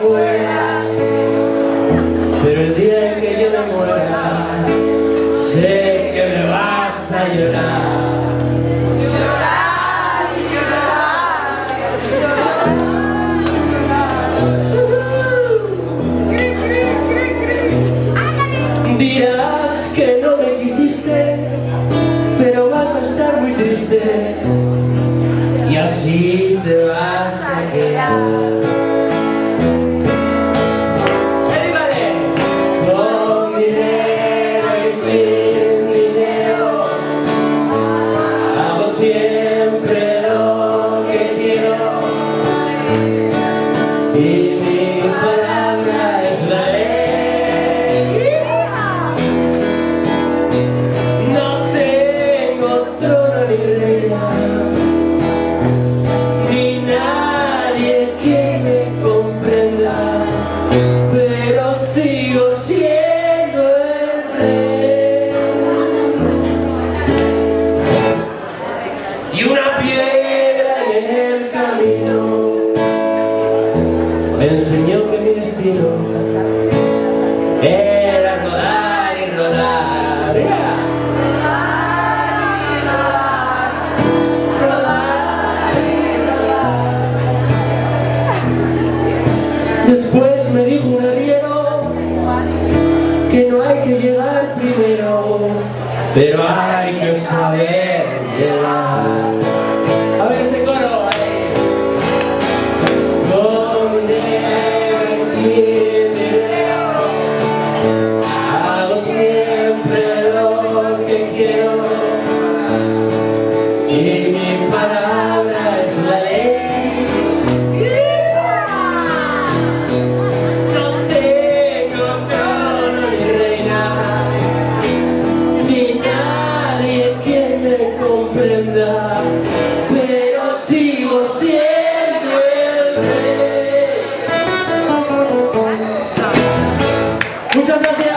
Pero el día en que yo me muera Sé que me vas a llorar Llorar y llorar y llorar y llorar. Dirás que no me quisiste Pero vas a estar muy triste. Y así te vas a quedar. Y que mi destino era rodar y rodar. ¡Ya! Rodar y rodar. Después me dijo un arriero que no hay que llegar primero, pero hay que saber y mi palabra es la ley. No tengo trono ni reina, ni nadie que me comprenda, pero sigo siendo el rey. Muchas gracias.